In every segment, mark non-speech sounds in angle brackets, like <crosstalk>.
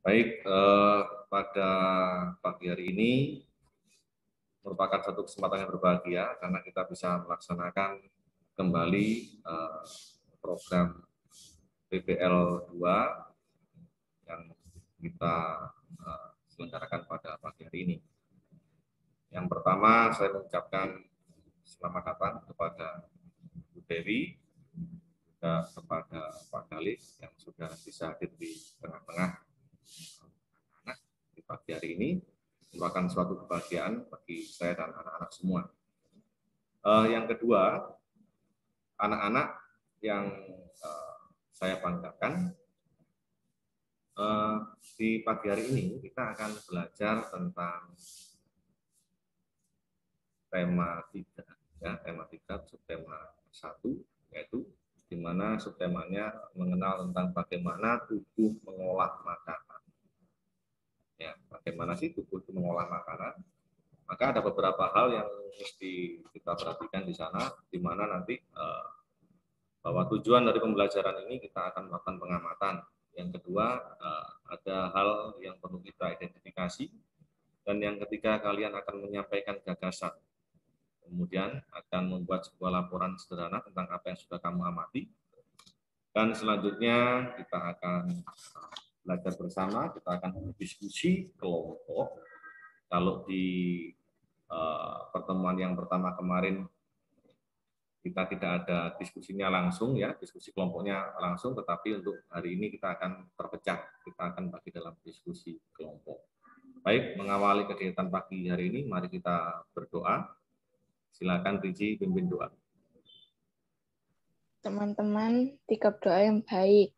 Baik, eh, pada pagi hari ini merupakan satu kesempatan yang berbahagia karena kita bisa melaksanakan kembali eh, program PBL 2 yang kita eh, selenggarakan pada pagi hari ini. Yang pertama, saya mengucapkan selamat datang kepada Bu Dewi, juga kepada Pak Galis yang sudah bisa hadir di tengah-tengah anak di pagi hari ini merupakan suatu kebahagiaan bagi saya dan anak-anak semua. Uh, yang kedua, anak-anak yang uh, saya banggakan uh, di pagi hari ini kita akan belajar tentang tema tiga, ya tema tiga, subtema satu yaitu di mana subtemanya mengenal tentang bagaimana tubuh mengolah makanan. Ya, bagaimana sih tubuh itu mengolah makanan? Maka ada beberapa hal yang mesti kita perhatikan di sana, di mana nanti eh, bahwa tujuan dari pembelajaran ini kita akan melakukan pengamatan. Yang kedua, eh, ada hal yang perlu kita identifikasi. Dan yang ketiga, kalian akan menyampaikan gagasan kemudian akan membuat sebuah laporan sederhana tentang apa yang sudah kamu amati. Dan selanjutnya kita akan belajar bersama, kita akan berdiskusi kelompok. Kalau di uh, pertemuan yang pertama kemarin kita tidak ada diskusinya langsung ya, diskusi kelompoknya langsung, tetapi untuk hari ini kita akan terpecah, kita akan bagi dalam diskusi kelompok. Baik, mengawali kegiatan pagi hari ini, mari kita berdoa. Silakan Riji pimpin doa. Teman-teman, tikap doa yang baik.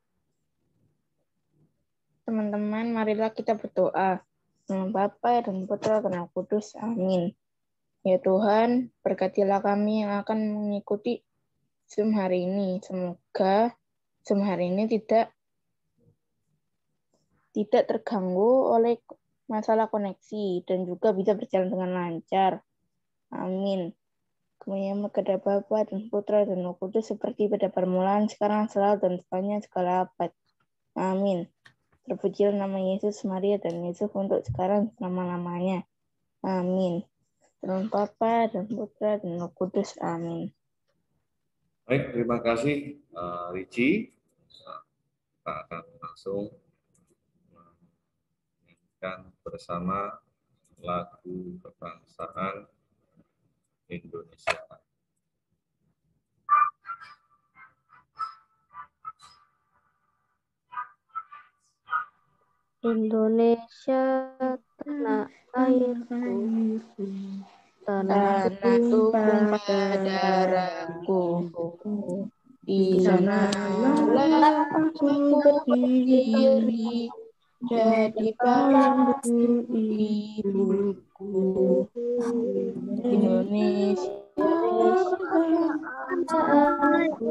Teman-teman, marilah kita berdoa. Dengan Bapa dan Putra dan Kudus. Amin. Ya Tuhan, berkatilah kami yang akan mengikuti Zoom hari ini. Semoga Zoom hari ini tidak tidak terganggu oleh masalah koneksi dan juga bisa berjalan dengan lancar. Amin. Kemudian kepada Bapa dan Putra dan Roh Kudus seperti pada permulaan, sekarang, selalu, dan sepanjang segala abad. Amin. Terpujilah nama Yesus, Maria, dan Yesus untuk sekarang selama-lamanya. Amin. Dalam Bapa dan Putra dan Roh Kudus. Amin. Baik, terima kasih uh, Ricci. Kita akan langsung menyanyikan bersama lagu kebangsaan Indonesia. Indonesia tanah airku tanah tumpah darahku di sana aku berdiri jadi panggung ibuku Indonesia aku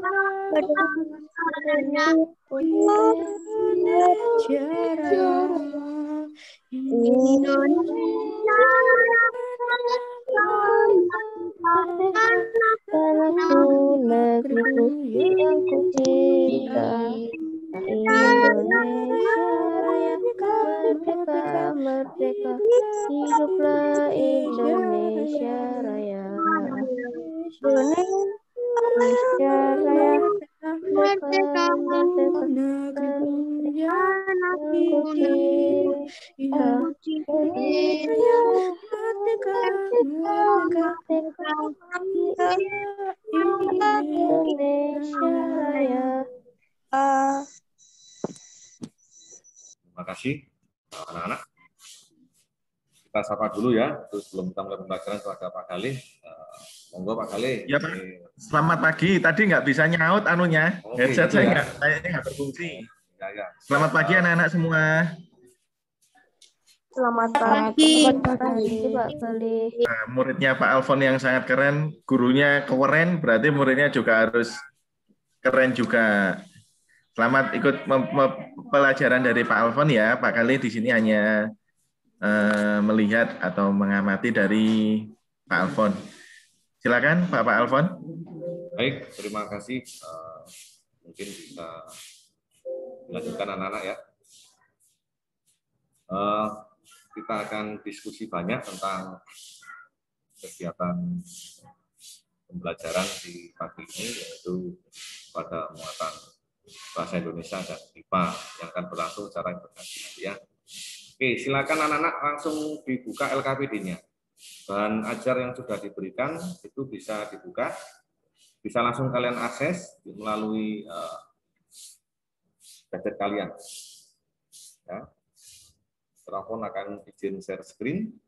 negeriku yang ku cinta Indonesia raya. Merdeka merdeka hiduplah Indonesia raya. Indonesia raya Terima kasih anak-anak. Kita sapa dulu ya, terus sebelum kita mulai pembelajaran kepada Pak Galih. Monggo Pak Galih. Ya Pak. Selamat pagi. Tadi nggak bisa nyaut anunya. Oh, Headset gitu saya ya. nggak, kayaknya nggak berfungsi. Ya, ya. Selamat pagi anak-anak semua. Selamat Selamat pagi. pagi. Pak Bali. Nah, muridnya Pak Alfon yang sangat keren, gurunya keren, berarti muridnya juga harus keren juga. Selamat ikut pelajaran dari Pak Alfon ya. Pak Kali di sini hanya eh, melihat atau mengamati dari Pak Alfon. Silakan Pak Pak Alfon. Baik, terima kasih. Eh, mungkin bisa dilanjutkan anak-anak ya. Eh, kita akan diskusi banyak tentang kegiatan pembelajaran di pagi ini yaitu pada muatan bahasa Indonesia dan IPA yang akan berlangsung secara integrasi ya. Oke, silakan anak-anak langsung dibuka LKPD-nya. Bahan ajar yang sudah diberikan itu bisa dibuka bisa langsung kalian akses melalui uh, gadget kalian. Ya. Telepon akan izin share screen.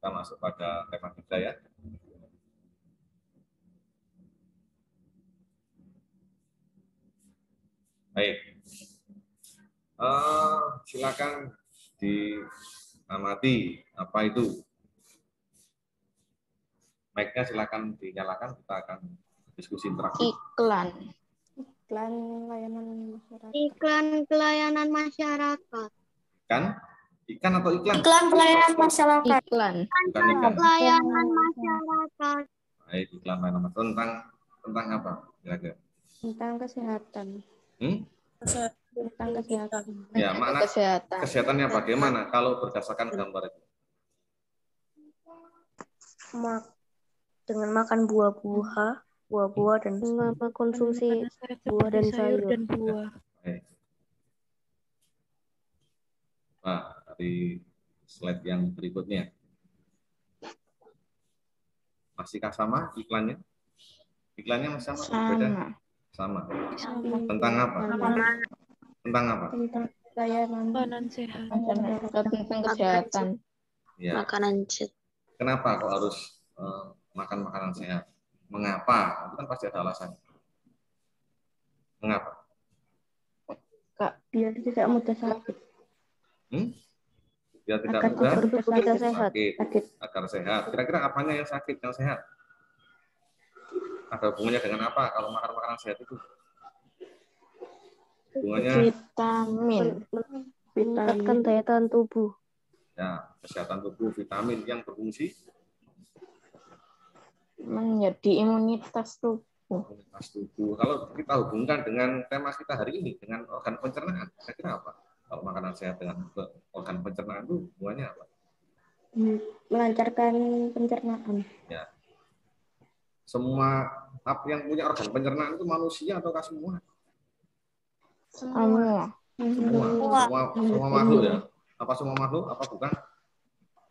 Kita masuk pada tema kita ya. Baik. Eh, silakan diamati apa itu. Mic-nya silakan dinyalakan, kita akan diskusi interaktif. Iklan. Iklan layanan masyarakat. Iklan pelayanan masyarakat. Ikan? Ikan atau iklan? Iklan pelayanan masyarakat. Iklan. Bukan ikan. Pelayanan masyarakat. Baik, iklan layanan masyarakat. Tentang tentang apa? Kira-kira. Tentang kesehatan. Hmm? Tentang kesehatan. Ya, makna kesehatan. kesehatannya bagaimana kalau berdasarkan gambar itu? Mak dengan makan buah-buah, buah-buah dan dengan konsumsi buah dan sayur. dan buah. Baik. Nah, dari slide yang berikutnya. Masihkah sama iklannya? Iklannya masih sama? Sama. Sama. Tentang apa? Tentang apa? Tentang layanan Makanan sehat. Tentang kesehatan. Ya. Makanan sehat. Kenapa kok harus eh, makan makanan sehat? Mengapa? Itu kan pasti ada alasannya. Mengapa? biar tidak mudah sakit. Hmm? Biar tidak Agar mudah tubuh kita sehat. sakit, Sakit. agar sehat. Kira-kira apanya yang sakit, yang sehat? Ada hubungannya dengan apa kalau makan makanan sehat itu? Hubungannya Vitamin. Meningkatkan daya tahan tubuh. ya kesehatan tubuh, vitamin yang berfungsi Menjadi imunitas tubuh. imunitas tubuh. Kalau kita hubungkan dengan tema kita hari ini dengan organ pencernaan, kira-kira apa? Kalau makanan sehat dengan organ pencernaan itu hubungannya apa? Melancarkan pencernaan. Semua apa yang punya organ pencernaan itu manusia ataukah semua? Semua. Semua, semua, semua makhluk ya. Apa semua makhluk? Apa bukan?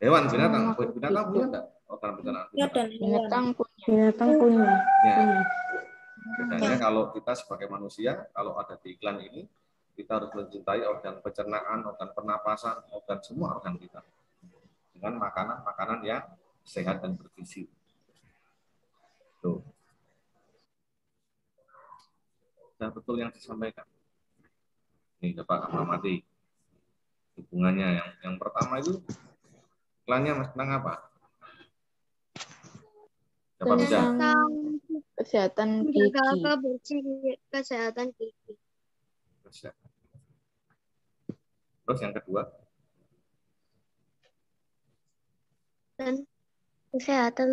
Hewan, binatang, binatang punya enggak organ pencernaan? Binatang punya. Binatang punya. Ya. Bedanya kalau kita sebagai manusia, kalau ada di iklan ini, kita harus mencintai organ pencernaan, organ pernapasan, organ semua organ kita. Dengan makanan-makanan yang sehat dan bergizi. Tuh. Sudah betul yang disampaikan. Ini Bapak amati hubungannya. Yang, yang pertama itu iklannya mas tentang apa? Siapa bisa? Tentang kesehatan gigi. kesehatan gigi. Kesehatan. Terus yang kedua, Dan kesehatan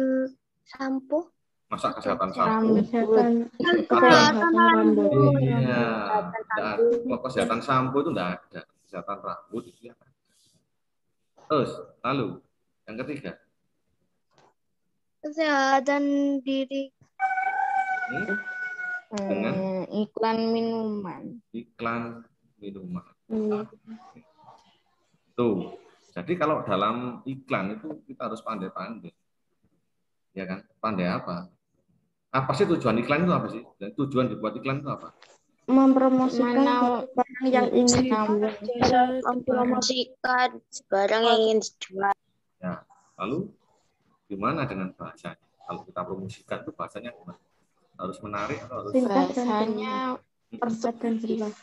sampo. masa kesehatan sampo? Kesehatan Kesehatan rambut. Iya, kok kesehatan sampo itu enggak ada. Kesehatan rambut itu ya. Terus, lalu yang ketiga, Kesehatan diri. hmm, Dengan? Eh, iklan minuman. iklan minuman. Hmm. Tuh. Jadi kalau dalam iklan itu kita harus pandai-pandai. Ya kan? Pandai apa? Apa sih tujuan iklan itu apa sih? Dan tujuan dibuat iklan itu apa? mempromosikan barang yang ingin dijual. Mempromosikan barang yang ingin dijual. Lalu gimana dengan bahasanya? Kalau kita promosikan itu bahasanya gimana? Harus menarik atau harus bahasanya dan jelas.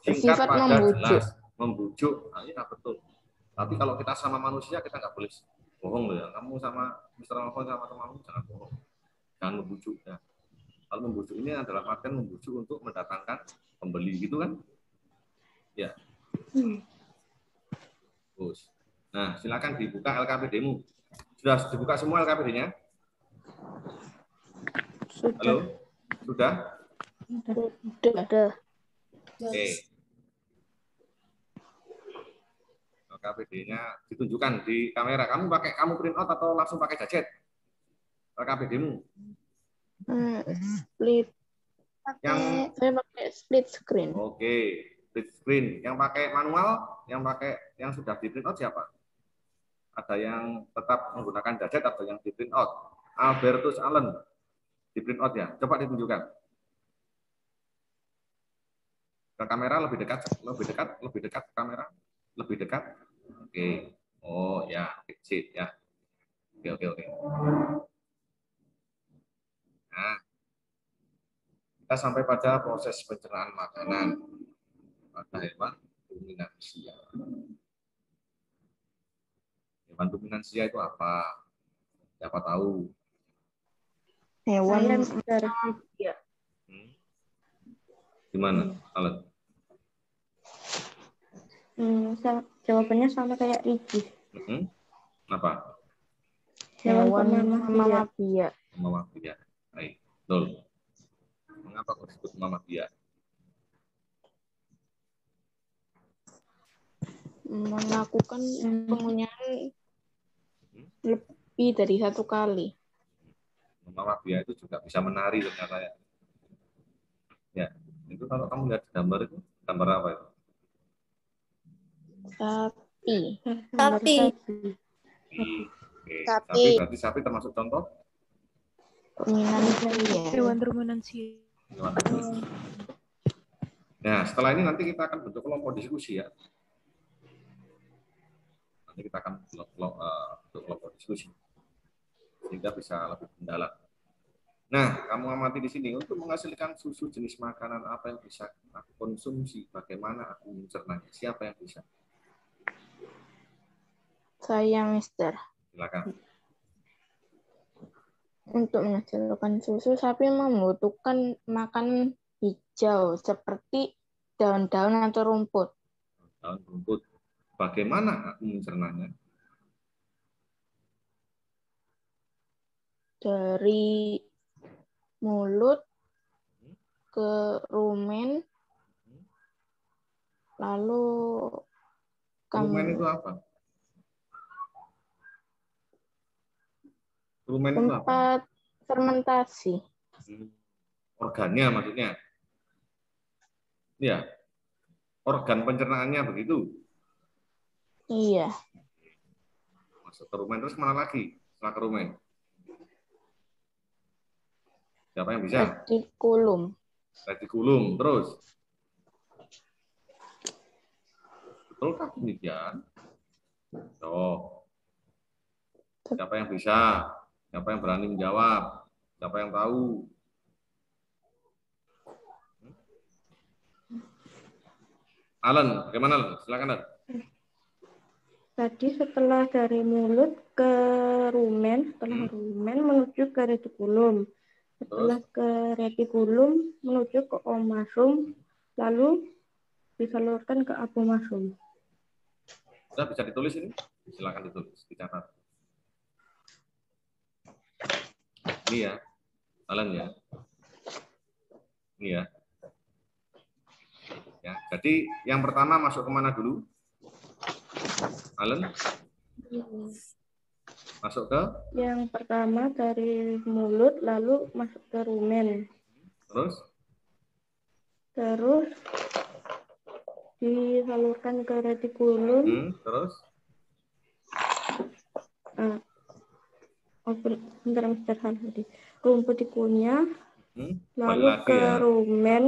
Singkat bersifat padat membujuk. jelas membujuk nah, iya betul tapi kalau kita sama manusia kita nggak boleh bohong loh ya kamu sama Mr. Alfon sama temanmu jangan bohong jangan membujuk ya kalau membujuk ini adalah artian membujuk untuk mendatangkan pembeli gitu kan ya Hmm. terus nah silakan dibuka LKPD-mu sudah dibuka semua LKPD-nya Sudah. halo sudah Udah. Udah. Oke. LKPD-nya ditunjukkan di kamera. Kamu pakai kamu print out atau langsung pakai gadget? LKPD-mu. Hmm, split. Yang Saya pakai split screen. oke, split screen. Yang pakai manual, yang pakai yang sudah di print out siapa? Ada yang tetap menggunakan gadget atau yang di print out? Albertus Allen di print out ya. Coba ditunjukkan. Ke kamera lebih dekat, lebih dekat, lebih dekat ke kamera, lebih dekat. Oke. Oh ya, sip ya. Oke oke oke. Nah, kita sampai pada proses pencernaan makanan pada hewan ruminansia. Hewan ruminansia itu apa? Siapa tahu? Hewan Mister. Hmm? Gimana, Alan? Hmm, jawabannya sama kayak Rigi. Hmm? Apa? Hewan hewan pemamah mama biak. biak. Mama biak. Baik, betul. Mengapa kok disebut mama biak? Melakukan Hmm. pengunyahan lebih dari satu kali. Mama biak itu juga bisa menari ternyata ya. Ya, itu kalau kamu lihat gambar itu, gambar apa itu? Sapi. <laughs> Sapi. Sapi. sapi berarti sapi termasuk contoh. Hewan ruminansia. Nah, setelah ini nanti kita akan bentuk kelompok diskusi ya. Nanti kita akan bentuk kelompok, eh, bentuk kelompok diskusi sehingga bisa lebih mendalam. Nah, kamu amati di sini untuk menghasilkan susu jenis makanan apa yang bisa aku konsumsi, bagaimana aku mencernanya, siapa yang bisa? Saya, Mister. Silakan. Untuk menghasilkan susu, sapi membutuhkan makanan hijau seperti daun-daun atau rumput. Daun rumput. Bagaimana aku mencernanya? Dari mulut ke rumen, lalu Rumen kamu itu apa? Rumen itu apa? tempat fermentasi. Hmm. Organnya maksudnya. Iya. Organ pencernaannya begitu. Iya, Masuk ke rumen terus mana lagi? Setelah ke rumen. Siapa yang bisa? retikulum. Retikulum terus. Betulkah demikian? Oh. Siapa yang bisa? Siapa yang berani menjawab? Siapa yang tahu? Alan, bagaimana Alan? Silakan Alan. Tadi setelah dari mulut ke rumen, setelah Hmm. rumen menuju ke retikulum. Setelah ke retikulum menuju ke omasum, lalu disalurkan ke apomasum. Sudah bisa ditulis ini? Silakan ditulis, dicatat. Ini ya, Alan ya. Ini ya. Ya, jadi yang pertama masuk ke mana dulu? Alan? Masuk ke Yang pertama dari mulut, lalu masuk ke rumen. terus Terus disalurkan ke retikulum. hmm, terus Ah, ben- bentar, Mister Hal tadi. Rumput dikunyah, hmm, lalu ke ya. rumen,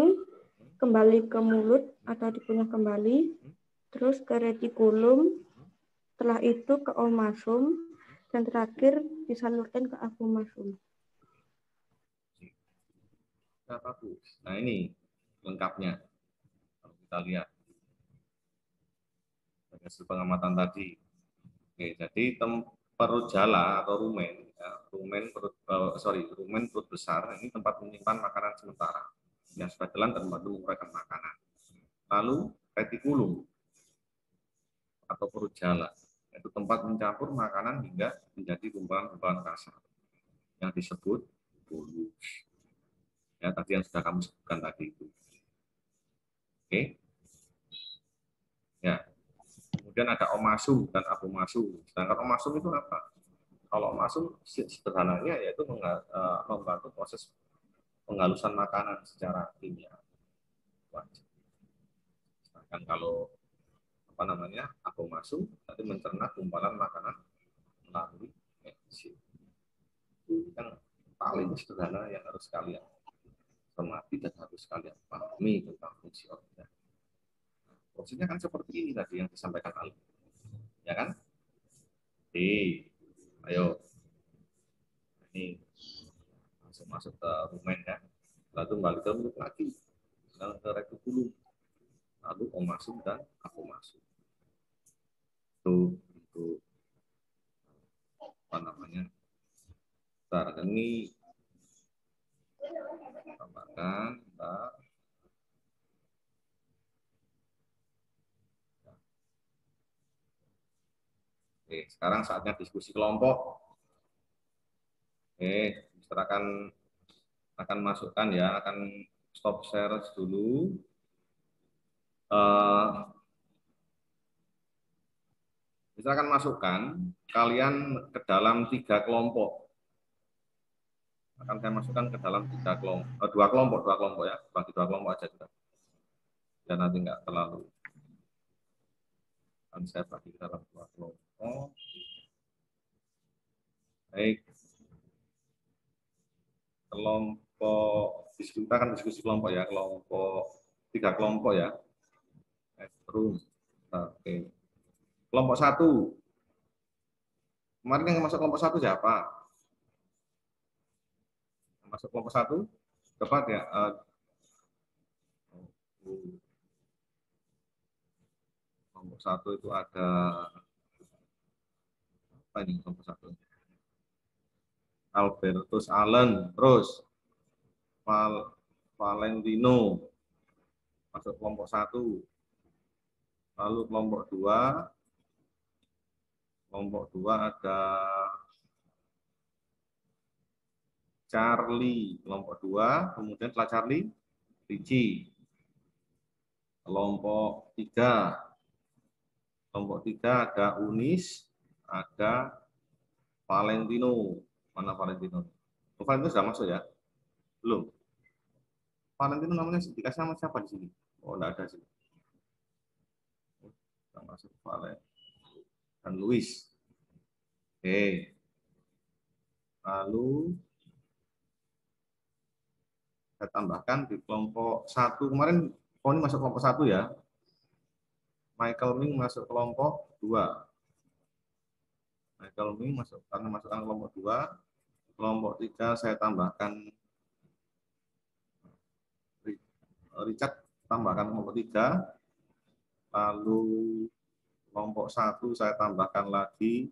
kembali ke mulut atau dikunyah kembali, terus ke retikulum, setelah itu ke omasum, dan terakhir disalurkan ke. Nah, bagus. Nah ini lengkapnya. Kalau kita lihat dari hasil pengamatan tadi. Oke, jadi tem perut jala atau rumen, ya, rumen perut, uh, sorry, rumen perut besar ini tempat menyimpan makanan sementara yang sudah jalan dan menguraikan makanan. Lalu retikulum atau perut jala itu tempat mencampur makanan hingga menjadi gumpalan-gumpalan kasar yang disebut bolus ya tadi yang sudah kamu sebutkan tadi itu. Oke. Ya. Kemudian ada omasu dan apomasu. Sedangkan omasu itu apa? Kalau omasu sederhananya yaitu eh, membantu proses penghalusan makanan secara kimia. Sedangkan kalau apa namanya apomasu nanti mencerna gumpalan makanan melalui enzim. Kan paling sederhana yang harus kalian cermati dan harus kalian pahami tentang fungsi organ. Fungsinya kan seperti ini tadi yang disampaikan Ali. Ya kan? Oke, ayo. Ini langsung masuk ke rumen ya. Lalu kembali ke mulut lagi. Lalu ke retikulum. Lalu omasum dan apomasum. Itu untuk apa namanya? Bentar, ini tambahkan Mbak. Oke, sekarang saatnya diskusi kelompok. Oke, Mister akan masukkan ya, akan stop share dulu. Uh, akan masukkan kalian ke dalam tiga kelompok akan saya masukkan ke dalam tiga kelompok, eh, dua kelompok, dua kelompok ya, bagi dua kelompok aja juga. Dan nanti nggak terlalu. Akan saya bagi dalam dua kelompok. Baik. Kelompok, diskusi, kita akan diskusi kelompok ya, kelompok, tiga kelompok ya. Room. Oke. Kelompok satu. Kemarin yang masuk kelompok satu siapa? masuk kelompok satu tepat ya uh, kelompok satu itu ada kelompok satu Albertus Allen terus. Val Valentino. Masuk kelompok satu. Lalu kelompok dua. Kelompok dua ada Charlie kelompok 2, kemudian setelah Charlie Ricci. Kelompok 3. Kelompok 3 ada Unis, ada Valentino. Mana Valentino? Oh, Valentino sudah masuk ya? Belum. Valentino namanya dikasih nama siapa di sini? Oh, enggak ada sini. Sudah masuk Valentino. Dan Luis. Oke. Lalu saya tambahkan di kelompok satu kemarin Poni masuk kelompok satu ya. Michael Ming masuk kelompok dua. Michael Ming masuk karena masukkan kelompok dua. Kelompok tiga saya tambahkan Richard tambahkan kelompok tiga. Lalu kelompok satu saya tambahkan lagi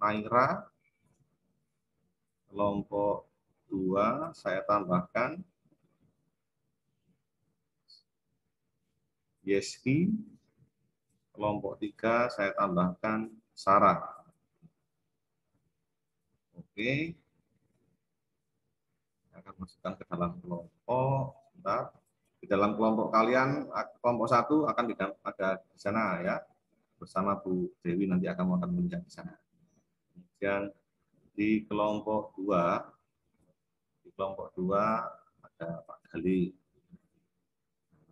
Naira. Kelompok dua saya tambahkan Yeski. Kelompok tiga saya tambahkan Sarah. Oke. Saya akan masukkan ke dalam kelompok. Bentar. Di dalam kelompok kalian, kelompok satu akan ada di sana ya. Bersama Bu Dewi nanti akan akan menjadi di sana. Kemudian di kelompok dua kelompok dua ada Pak Gali.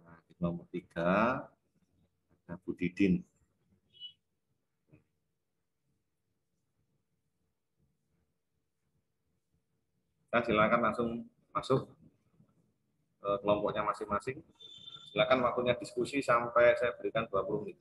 Nah, di kelompok tiga Bu Didin. Kita silakan langsung masuk. kelompoknya masing-masing. Silakan waktunya diskusi sampai saya berikan 20 menit.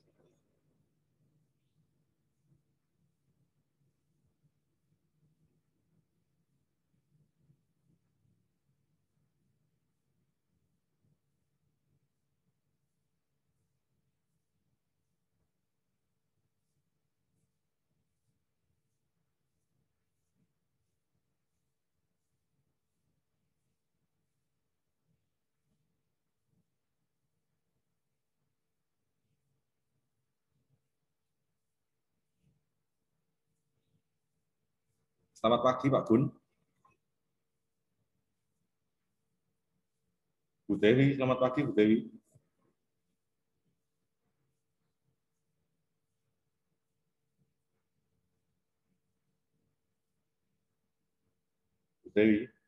Selamat pagi Pak Gun. Bu Dewi, selamat pagi Bu Dewi. Bu Dewi.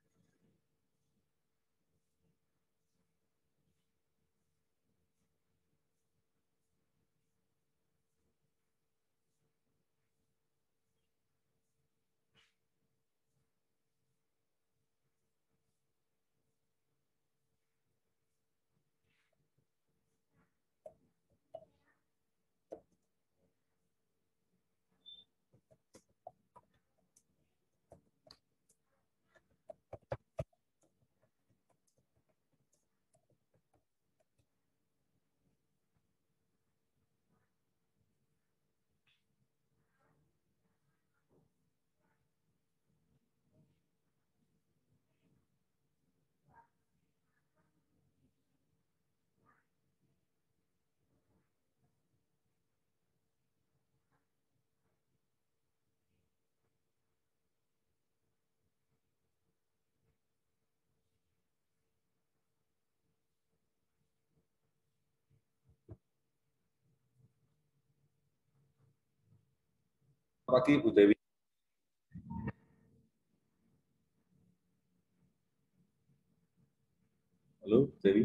Pagi Bu Dewi. Halo Bu Dewi.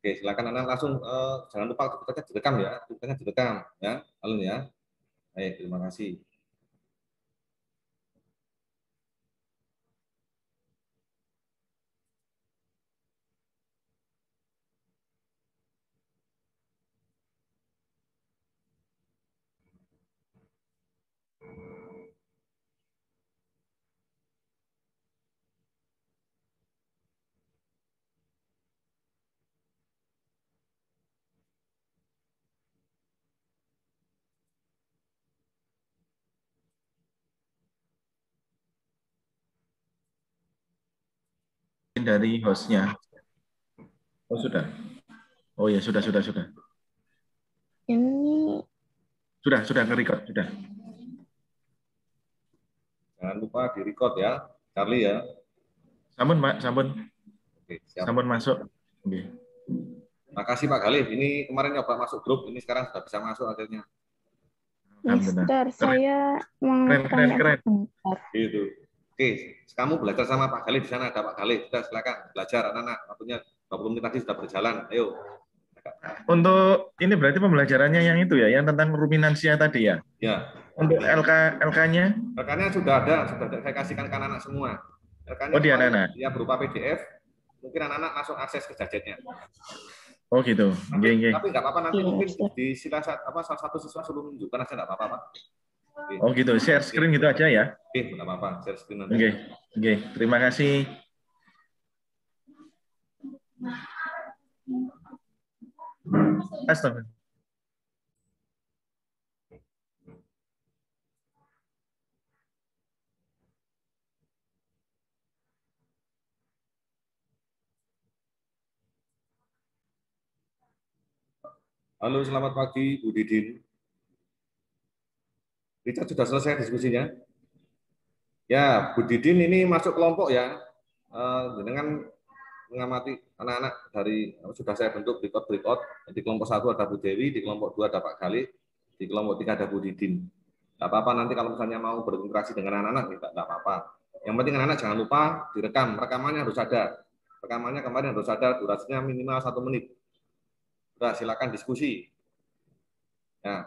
Oke, silakan Anda langsung eh, jangan lupa kita direkam ya, kita direkam ya, halo ya. Baik, terima kasih. Dari hostnya. Oh sudah. Oh ya sudah sudah sudah. Ini Sudah sudah nge-record sudah. Jangan lupa di record ya, Charlie ya. Sampun Pak, sampun. Oke, siap. Sampun masuk. Oke. Makasih Pak Galih. Ini kemarin nyoba masuk grup, ini sekarang sudah bisa masuk akhirnya. Alhamdulillah. Mister, saya mau Keren, keren, keren. Gitu. Oke, kamu belajar sama Pak Galih di sana ada Pak Galih. Sudah silakan belajar anak-anak. Waktunya 20 menit tadi sudah berjalan. Ayo. Untuk ini berarti pembelajarannya yang itu ya, yang tentang ruminansia tadi ya. Ya, Untuk LK LK-nya rekannya sudah ada, sudah ada. saya kasihkan ke anak-anak semua. Rekannya Oh, di anak-anak? Ya berupa PDF. Mungkin anak-anak langsung akses ke gadgetnya. Oh gitu. Tapi, Nggih, nggih. tapi nggak apa-apa nanti mungkin di sila apa salah satu siswa suruh menunjukkan aja nggak apa-apa Pak. Oke, Oh gitu, share screen gitu aja ya. Oke, nggak apa-apa. Share screen nanti. Oke. Oke, terima kasih. Astagfirullah. Halo, selamat pagi Bu Didin. Richard sudah selesai diskusinya? Ya, Bu Didin ini masuk kelompok ya. Eh, dengan mengamati anak-anak dari sudah saya bentuk berikut berikut. Di kelompok satu ada Bu Dewi, di kelompok dua ada Pak Galih, di kelompok tiga ada Bu Didin. Tidak apa-apa nanti kalau misalnya mau berinteraksi dengan anak-anak, tidak apa-apa. Yang penting anak-anak jangan lupa direkam. Rekamannya harus ada. Rekamannya kemarin harus ada, durasinya minimal satu menit. Sudah, silakan diskusi. Ya.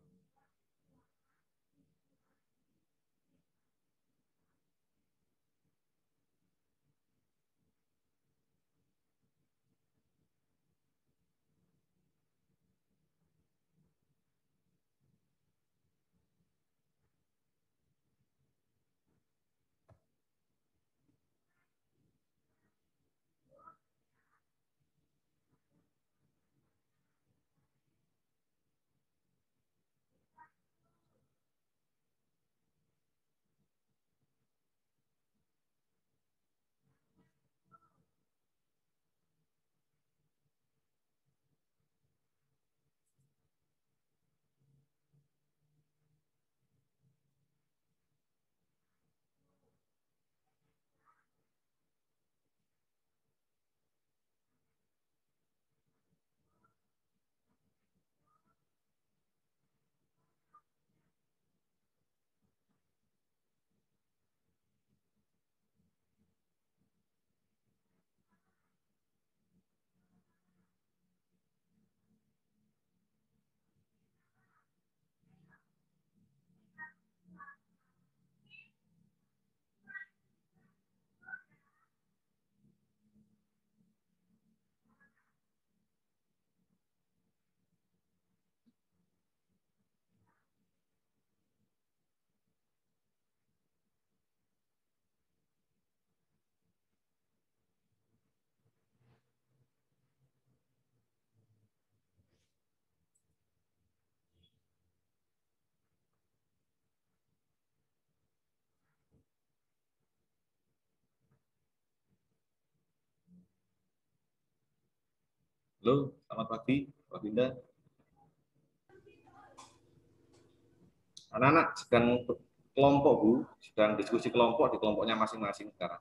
Halo, selamat pagi, Pak Binda. Anak-anak sedang kelompok, Bu, sedang diskusi kelompok di kelompoknya masing-masing sekarang.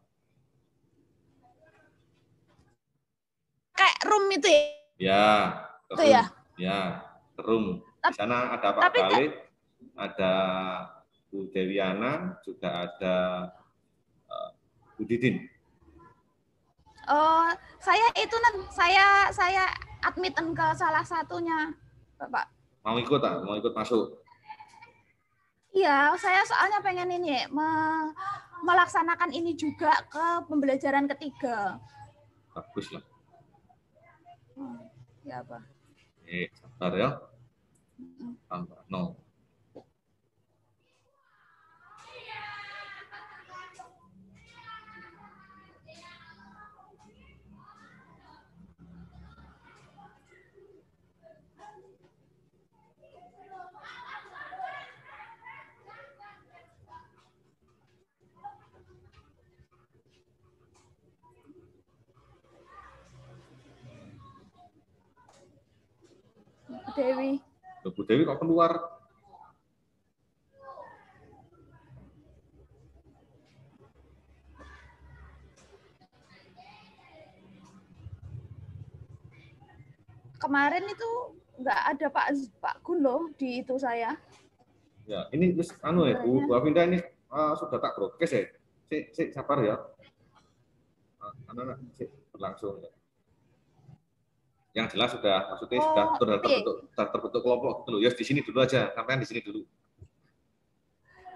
Kayak room itu ya? Ya, Itu room. ya? Ya, room. Di sana ada Pak tapi Khalid, ada Bu Dewiana, juga ada eh, Bu Didin. Oh, saya itu nan saya saya admiten ke salah satunya, Bapak. Mau ikut tak? Mau ikut masuk? Iya, saya soalnya pengen ini me- melaksanakan ini juga ke pembelajaran ketiga. Bagus lah. Ya, Pak. Eh, sabar ya. Tambah nol. Bu Dewi. Loh, Bu Dewi kok keluar? Kemarin itu nggak ada Pak Pak Gun loh di itu saya. Ya, ini terus anu ya, Bu, Bu Afinda ini eh, sudah tak broadcast ya. Sik, sik, sabar ya. Ah, Anak-anak, sik, berlangsung ya. Yang jelas sudah, maksudnya Oh, sudah sudah tapi- terbentuk, sudah terbentuk kelompok gitu loh. Ya di sini dulu aja, sampai di sini dulu.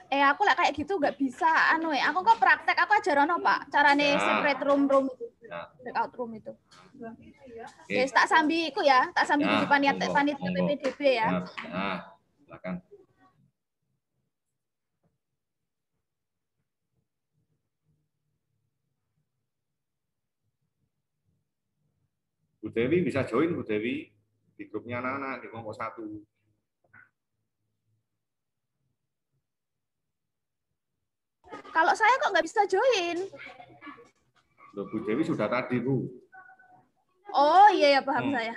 Eh aku lah kayak gitu nggak bisa anu ya. Aku kok praktek aku ajaran Pak. Carane Ya. separate room room itu. Ya. Breakout room itu. Oke. Yes, tak sambi iku ya, tak sambi Ya, di panitia panitia. PPDB ya. Nah, nah, silakan. Bu Dewi bisa join Bu Dewi di grupnya anak-anak di kelompok satu. Kalau saya kok nggak bisa join? Loh, Bu Dewi sudah tadi Bu. Oh iya ya paham Hmm. saya.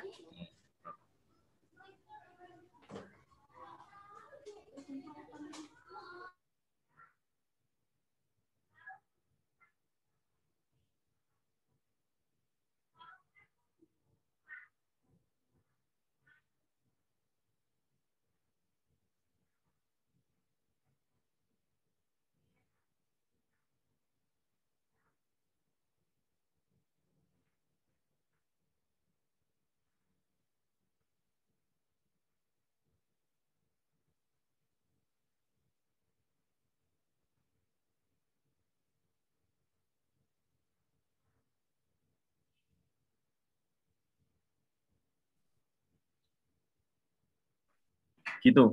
Gitu.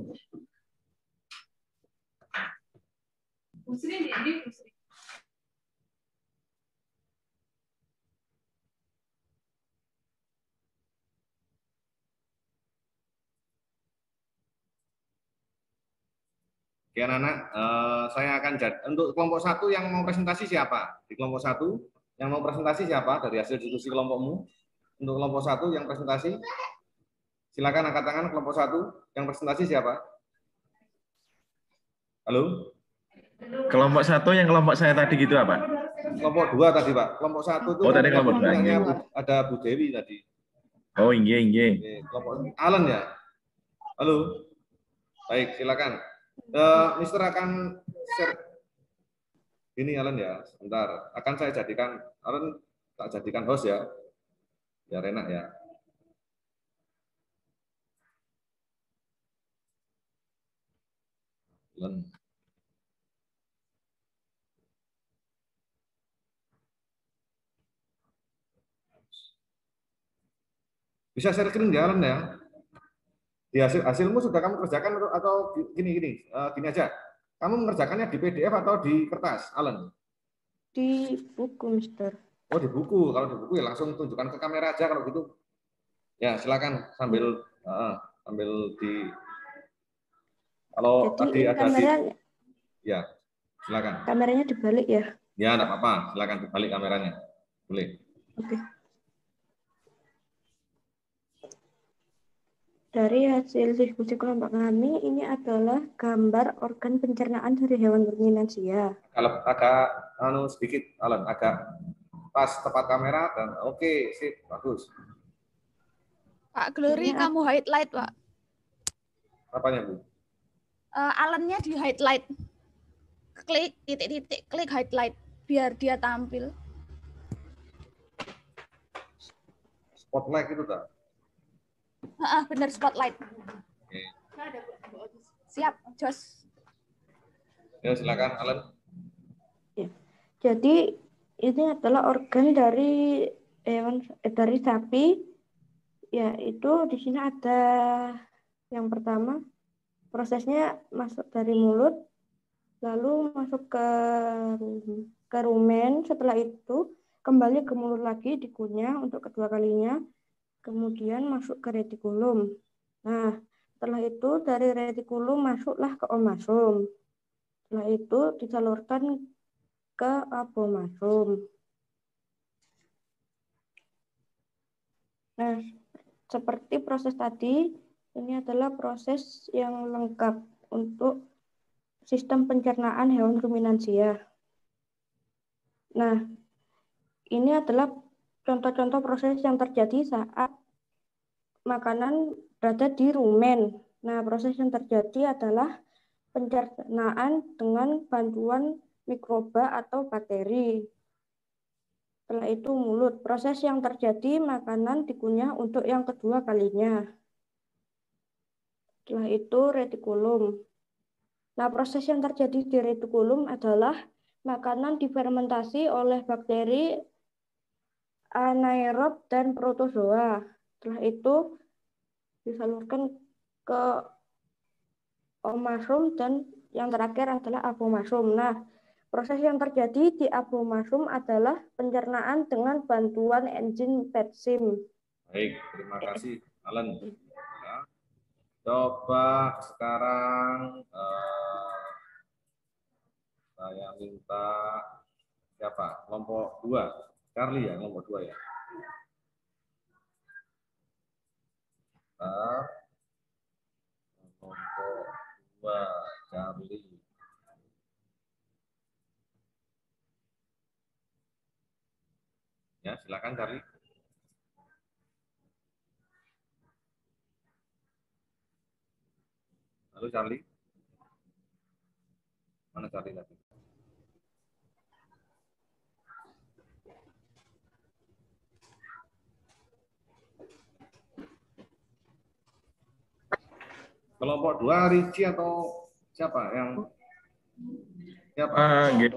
Oke anak-anak, eh, saya akan jad- untuk kelompok satu yang mau presentasi siapa? Di kelompok satu yang mau presentasi siapa dari hasil diskusi kelompokmu? Untuk kelompok satu yang presentasi, silakan angkat tangan kelompok satu yang presentasi siapa? Halo, Kelompok satu yang kelompok saya tadi gitu apa? kelompok dua tadi pak. Kelompok satu itu Oh, tadi kelompok dua. ada Bu Dewi tadi. Oh, inge. Oke, kelompok Alan ya. Halo, baik silakan. Eh, Mister akan share ini Alan ya, sebentar. Akan saya jadikan Alan tak jadikan host ya, biar enak ya. Bisa share screen ya Alan ya? Di hasil hasilmu sudah kamu kerjakan atau, atau gini gini eh, gini aja. Kamu mengerjakannya di PDF atau di kertas, Alan? Di buku, Mister. Oh di buku. Kalau di buku ya langsung tunjukkan ke kamera aja kalau gitu. Ya silakan sambil eh, sambil di kalau Jadi tadi ada di kamera, ya silakan. kameranya dibalik ya. Ya enggak apa-apa, silakan dibalik kameranya. Boleh. Oke. Dari hasil diskusi kelompok kami, ini adalah gambar organ pencernaan dari hewan berminansia. Kalau agak anu sedikit Alan agak pas tepat kamera dan oke sip bagus. Pak Glory, Ini kamu highlight, Pak. Apanya Bu? Eh, Alannya di highlight. Klik titik-titik, klik highlight biar dia tampil. Spotlight itu tak? Ah, bener spotlight. Oke. Siap, Jos. Ya silakan Alan. Jadi ini adalah organ dari hewan eh, dari sapi. Ya, itu di sini ada yang pertama prosesnya masuk dari mulut lalu masuk ke ke rumen. Setelah itu kembali ke mulut lagi dikunyah untuk kedua kalinya kemudian masuk ke retikulum. Nah setelah itu dari retikulum masuklah ke omasum. Setelah itu disalurkan ke abomasum. Nah seperti proses tadi ini adalah proses yang lengkap untuk sistem pencernaan hewan ruminansia. Nah, ini adalah contoh-contoh proses yang terjadi saat makanan berada di rumen. Nah, proses yang terjadi adalah pencernaan dengan bantuan mikroba atau bakteri. Setelah itu mulut. Proses yang terjadi makanan dikunyah untuk yang kedua kalinya. Setelah itu retikulum. Nah, proses yang terjadi di retikulum adalah makanan difermentasi oleh bakteri anaerob dan protozoa. Setelah itu disalurkan ke omasum dan yang terakhir adalah abomasum. Nah, proses yang terjadi di abomasum adalah pencernaan dengan bantuan enzim pepsim. Baik, terima kasih Alan. Coba sekarang eh, saya minta siapa? Kelompok dua, Charlie ya, kelompok dua ya. Bentar. Kelompok dua, Charlie. Ya, silakan Charlie. Halo Charlie. Mana Charlie tadi? Kelompok dua Ricci atau siapa yang siapa? Ah, gitu.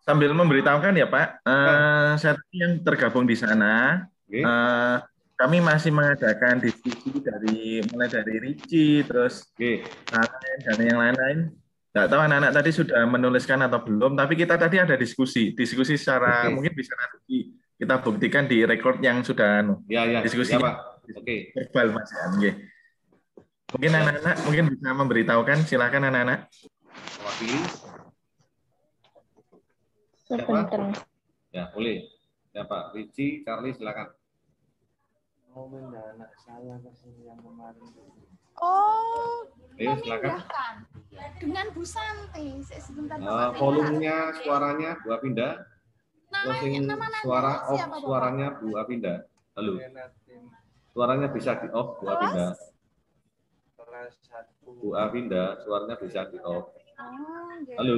Sambil memberitahukan ya Pak, eh, saya yang tergabung di sana, Oke. eh, kami masih mengadakan diskusi dari mulai dari Ricci, terus lain dan yang lain-lain. Nggak tahu anak-anak tadi sudah menuliskan atau belum, tapi kita tadi ada diskusi, diskusi secara Oke. mungkin bisa nanti kita buktikan di record yang sudah anu, ya ya, Diskusi. ya Pak. Oke, verbal Mas Ian. Nggih. Mungkin anak-anak mungkin bisa memberitahukan, silakan anak-anak. mewakili. Sebentar. Ya, boleh. Ya Pak, Ricci, Charlie, silakan. Oh, Ayo, silakan. memindahkan dengan Bu Santi. Se- Sebentar, Bapak. volumenya, suaranya, Bu Apinda. Namanya, Closing nama suara off siapa, suaranya Bu Apinda. Halo. Suaranya bisa di off Bu Apinda. Bu Apinda, suaranya bisa di off. Oh, oke. Halo.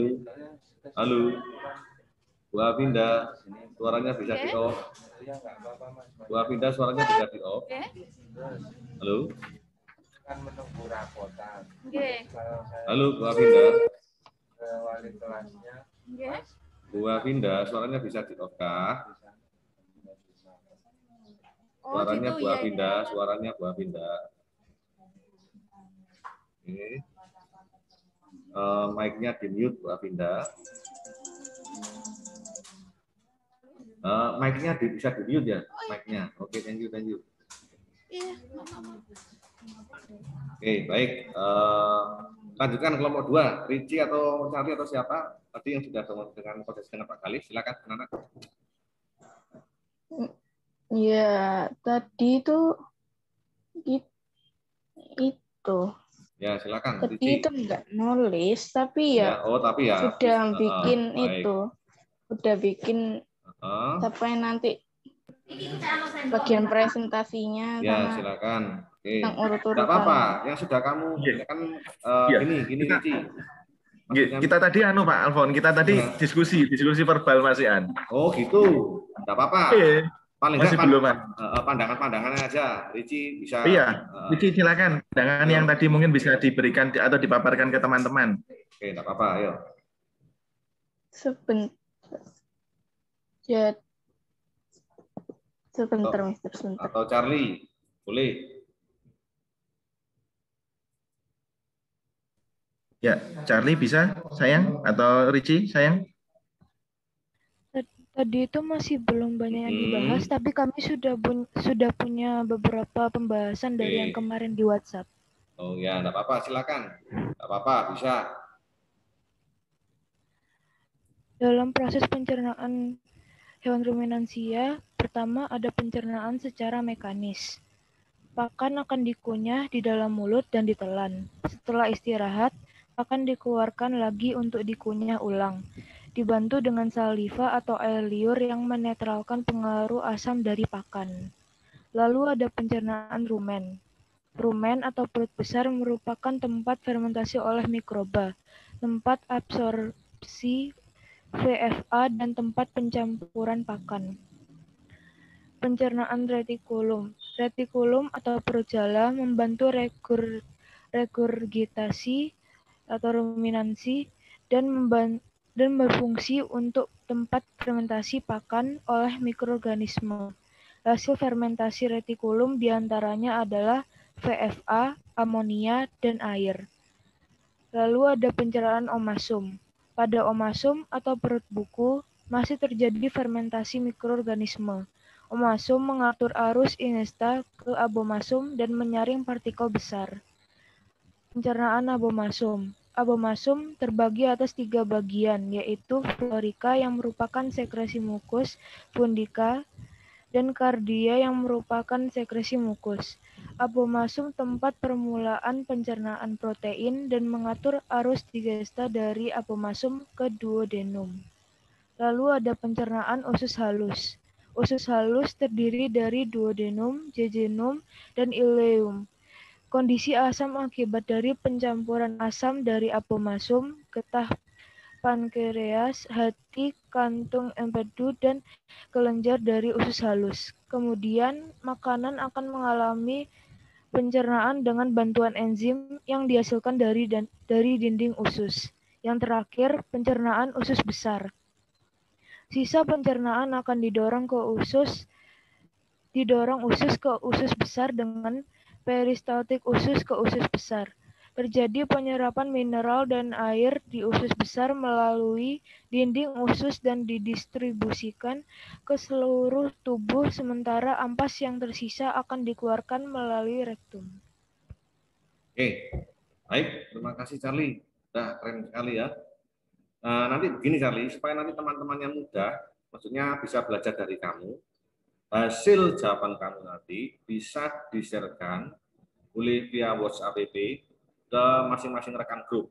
Halo. Bu Apinda, suaranya bisa di off. Bu Apinda, suaranya bisa di off. Oke. Halo. Oke. Halo Bu Apinda. Oke. Bu Apinda, suaranya bisa di off kah? Oh, Suaranya gitu Bu ya. Apinda, suaranya Bu Apinda. Oke. Eh, mic-nya di mute Bu Apinda. Eh, mic-nya di, bisa di mute ya, mic-nya. Oke, thank you, thank you. Iya. Oke, baik. Eh, lanjutkan kelompok dua, Ricci atau Charlie atau siapa tadi yang sudah dengan dengan proses dengan Pak Khalif, silakan anak. Ya, tadi itu it- itu. Ya, silakan. Tadi Ricci. itu enggak nulis, tapi ya, Ya, oh tapi ya. sudah Eh, bikin baik. itu. Udah bikin Sampai nanti bagian presentasinya ya, silakan. Oke. yang Tidak urut-urutan. apa-apa, yang sudah kamu Iya. kan eh, Iya. gini, gini Kita-. Nggih, Maksudnya- Kita tadi anu Pak Alfon, kita tadi Nah. diskusi, diskusi verbal Mas Ian. Oh gitu, tidak apa-apa. Eh, Paling masih belum, Mas. eh, eh, pandangan-pandangannya aja, Ricci bisa. Iya, Ricci silakan. Jangan yang tadi mungkin bisa diberikan atau dipaparkan ke teman-teman. Oke, tidak apa-apa, ayo. Sebentar. Ya, sebentar. Mister, sebentar. Atau Charlie, boleh. Ya, Charlie bisa, sayang? Atau Ricci, sayang? Tadi itu masih belum banyak yang Hmm. dibahas, tapi kami sudah pun- sudah punya beberapa pembahasan dari Oke. yang kemarin di WhatsApp. Oh ya, tidak apa-apa, silakan. Tidak apa-apa, bisa. Dalam proses pencernaan hewan ruminansia, pertama ada pencernaan secara mekanis. Pakan akan dikunyah di dalam mulut dan ditelan. Setelah istirahat, akan dikeluarkan lagi untuk dikunyah ulang, dibantu dengan saliva atau air liur yang menetralkan pengaruh asam dari pakan. Lalu ada pencernaan rumen. Rumen atau perut besar merupakan tempat fermentasi oleh mikroba, tempat absorpsi VFA dan tempat pencampuran pakan. Pencernaan retikulum. Retikulum atau perut jala membantu regur, regurgitasi atau ruminansi dan memban- dan berfungsi untuk tempat fermentasi pakan oleh mikroorganisme. Hasil fermentasi retikulum di antaranya adalah VFA, amonia, dan air. Lalu ada pencernaan omasum. Pada omasum atau perut buku masih terjadi fermentasi mikroorganisme. Omasum mengatur arus ingesta ke abomasum dan menyaring partikel besar. Pencernaan abomasum. Abomasum terbagi atas tiga bagian, yaitu florika yang merupakan sekresi mukus, fundika, dan kardia yang merupakan sekresi mukus. Abomasum tempat permulaan pencernaan protein dan mengatur arus digesta dari abomasum ke duodenum. Lalu ada pencernaan usus halus. Usus halus terdiri dari duodenum, jejunum, dan ileum. Kondisi asam akibat dari pencampuran asam dari abomasum, getah pankreas, hati, kantung empedu, dan kelenjar dari usus halus. Kemudian, makanan akan mengalami pencernaan dengan bantuan enzim yang dihasilkan dari dan, dari dinding usus. Yang terakhir, pencernaan usus besar. Sisa pencernaan akan didorong ke usus didorong usus ke usus besar dengan peristaltik usus ke usus besar. Terjadi penyerapan mineral dan air di usus besar melalui dinding usus dan didistribusikan ke seluruh tubuh sementara ampas yang tersisa akan dikeluarkan melalui rektum. Oke, baik. Terima kasih Charlie. Sudah keren sekali ya. Nah, nanti begini Charlie, supaya nanti teman-teman yang muda, maksudnya bisa belajar dari kamu, hasil jawaban kamu nanti bisa diserahkan oleh via WhatsApp ke masing-masing rekan grup.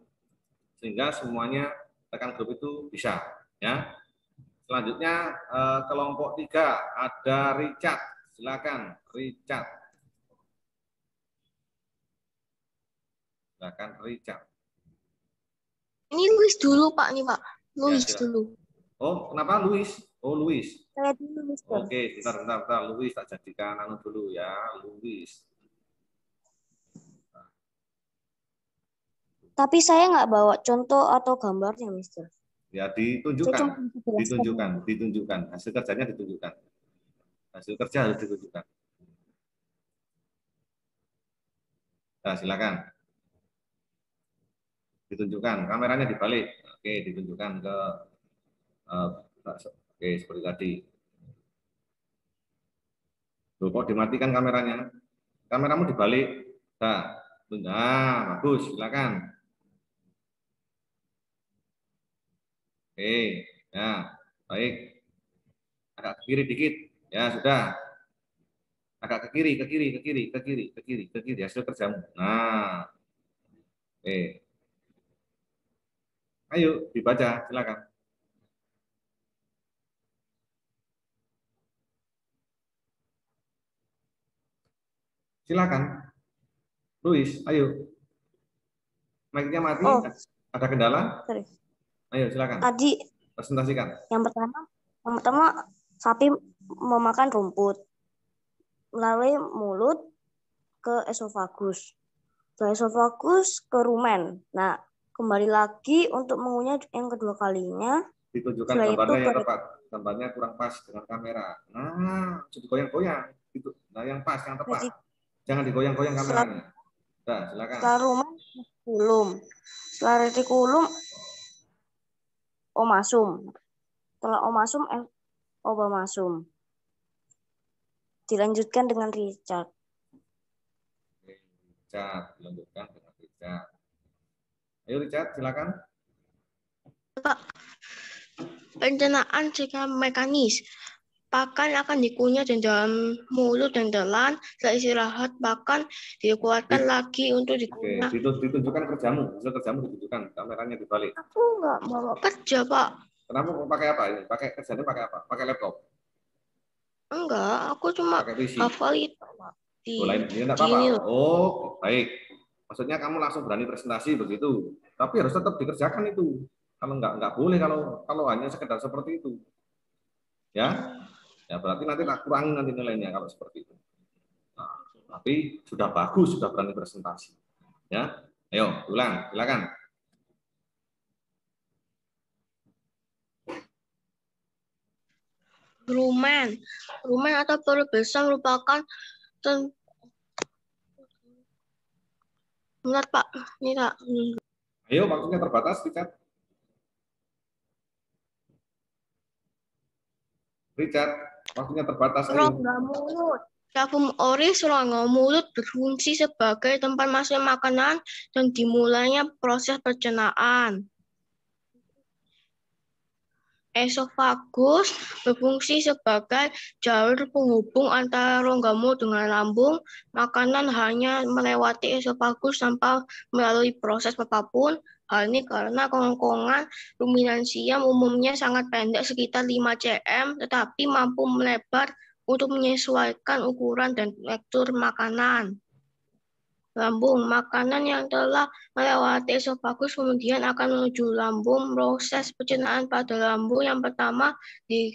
Sehingga semuanya rekan grup itu bisa. ya. Selanjutnya eh, kelompok tiga ada Richard. Silakan Richard. Silakan Richard. Ini Luis dulu Pak nih Pak. Luis Ya, silakan. dulu. Oh, kenapa Luis? Oh, Luis. Saya dulu Mister. Oke, bentar, bentar, bentar. Luis tak jadikan anu dulu ya, Luis. Tapi saya nggak bawa contoh atau gambarnya Mister. Ya ditunjukkan, ditunjukkan, ditunjukkan. Hasil kerjanya ditunjukkan. Hasil kerja harus ditunjukkan. Nah, silakan. Ditunjukkan, kameranya dibalik. Oke, ditunjukkan ke eh, oke seperti tadi. Loh, kok dimatikan kameranya? Kameramu dibalik. Nah, nah bagus, silakan. Oke, ya, baik. Agak ke kiri dikit. Ya, sudah. Agak ke kiri, ke kiri, ke kiri, ke kiri, ke kiri, ke kiri. Hasil kerjamu. Nah. Oke. Ayo, dibaca, silakan. Silakan. Luis, ayo. Mic-nya mati. Oh. Ada kendala? Sorry. Ayo, silakan. Tadi Presentasikan. yang pertama, yang pertama sapi memakan rumput melalui mulut ke esofagus. Ke esofagus ke rumen. Nah, kembali lagi untuk mengunyah yang kedua kalinya. ditunjukkan Setelah itu gambarnya yang tepat gambarnya kurang pas dengan kamera nah jadi goyang-goyang gitu nah yang pas yang tepat Jadi- jangan digoyang-goyang kameranya Nah, silakan Setelah rumen retikulum. Setelah retikulum omasum. Setelah omasum eh, obamasum. Dilanjutkan dengan Richard. Oke, Richard dilanjutkan dengan Richard ayo Richard silakan Pencernaan secara mekanis. Pakan akan dikunyah di dalam mulut dan telan. Setelah istirahat, pakan dikeluarkan lagi untuk oke dikunyah. ditu- ditunjukkan kerjamu hasil kerjamu ditunjukkan kameranya dibalik Aku nggak bawa kerja, Pak. kenapa pakai apa ini pakai kerjanya pakai apa pakai laptop Enggak, aku cuma hafal itu, Pak. Di, Oh, lain ini enggak ini apa-apa. Oh, baik. Maksudnya kamu langsung berani presentasi begitu. Tapi harus tetap dikerjakan itu. Kalau enggak enggak boleh kalau kalau hanya sekedar seperti itu. Ya. Ya berarti nanti tak kurangi nanti nilainya kalau seperti itu. Nah, tapi sudah bagus, sudah berani presentasi. Ya. Ayo, ulang, silakan. Rumen. Rumen atau perut besar merupakan ten... Bentar, Pak. Ini tak. Ayo, waktunya terbatas, Richard. Richard, waktunya terbatas. Rongga mulut. Tabung oris rongga mulut berfungsi sebagai tempat masuk makanan dan dimulainya proses pencernaan. Esofagus berfungsi sebagai jalur penghubung antara rongga mulut dengan lambung. Makanan hanya melewati esofagus tanpa melalui proses apa pun. Hal ini karena kerongkongan ruminansia umumnya sangat pendek sekitar 5 cm tetapi mampu melebar untuk menyesuaikan ukuran dan tekstur makanan. Lambung, makanan yang telah melewati esofagus kemudian akan menuju lambung. Proses pencernaan pada lambung yang pertama di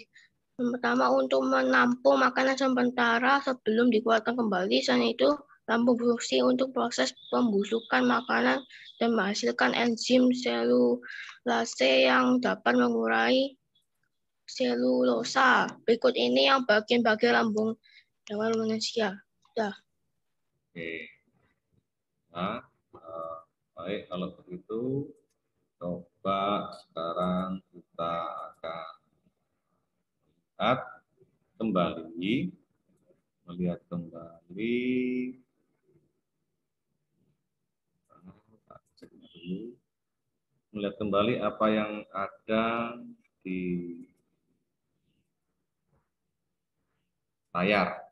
yang pertama untuk menampung makanan sementara sebelum dikeluarkan kembali. Selain itu, lambung berfungsi untuk proses pembusukan makanan dan menghasilkan enzim selulase yang dapat mengurai selulosa. Berikut ini yang bagian-bagian lambung hewan manusia. Sudah. Oke. Nah, eh, baik kalau begitu coba sekarang kita akan lihat kembali melihat kembali melihat kembali apa yang ada di layar.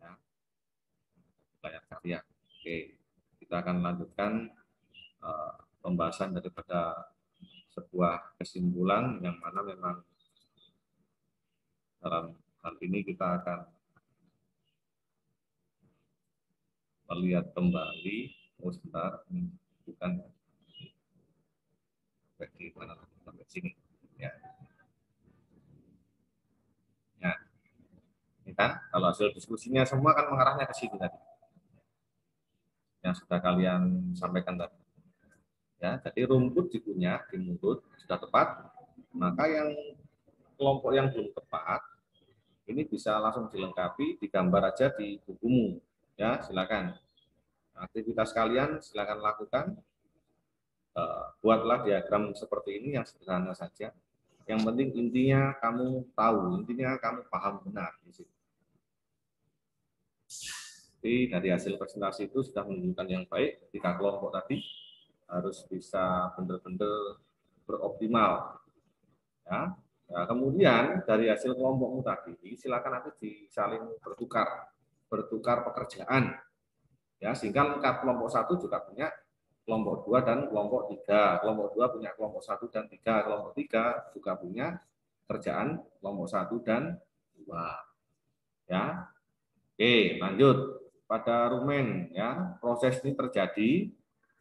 Ya. layar karya. Oke kita akan lanjutkan uh, pembahasan daripada sebuah kesimpulan yang mana memang dalam hal ini kita akan melihat kembali. Oh sebentar bukan sampai di mana sampai sini ya ya kan kalau hasil diskusinya semua kan mengarahnya ke situ tadi. Yang sudah kalian sampaikan tadi. Ya jadi rumput dikunyah di mulut sudah tepat maka yang kelompok yang belum tepat ini bisa langsung dilengkapi digambar aja di bukumu. Ya silakan. Aktivitas kalian silakan lakukan. Eh, buatlah diagram seperti ini yang sederhana saja. Yang penting intinya kamu tahu, intinya kamu paham benar di situ. Jadi dari hasil presentasi itu sudah menunjukkan yang baik, tiga kelompok tadi harus bisa benar-benar beroptimal. Ya. Nah, kemudian dari hasil kelompokmu tadi, silakan nanti disaling bertukar, bertukar pekerjaan. Ya, sehingga kelompok satu juga punya kelompok dua dan kelompok tiga. Kelompok dua punya kelompok satu dan tiga. Kelompok tiga juga punya kerjaan kelompok satu dan dua. Ya, oke lanjut pada rumen ya proses ini terjadi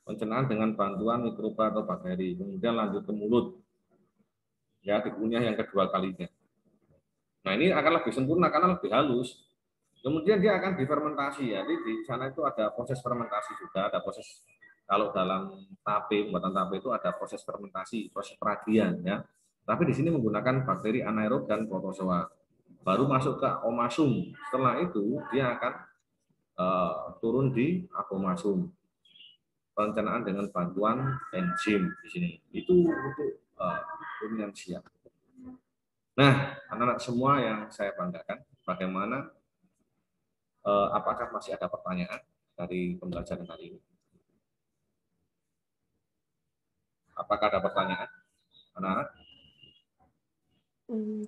pencernaan dengan bantuan mikroba atau bakteri kemudian lanjut ke mulut ya dikunyah yang kedua kalinya nah ini akan lebih sempurna karena lebih halus kemudian dia akan difermentasi ya jadi di sana itu ada proses fermentasi juga ada proses kalau dalam tape, pembuatan tape itu ada proses fermentasi, proses peragian ya. Tapi di sini menggunakan bakteri anaerob dan protozoa. Baru masuk ke omasum. Setelah itu dia akan uh, turun di apomasum. Perencanaan dengan bantuan enzim di sini. Itu untuk uh, siap. Nah, anak-anak semua yang saya banggakan, bagaimana uh, apakah masih ada pertanyaan dari pembelajaran hari ini? Apakah ada pertanyaan? Anak-anak? Hmm.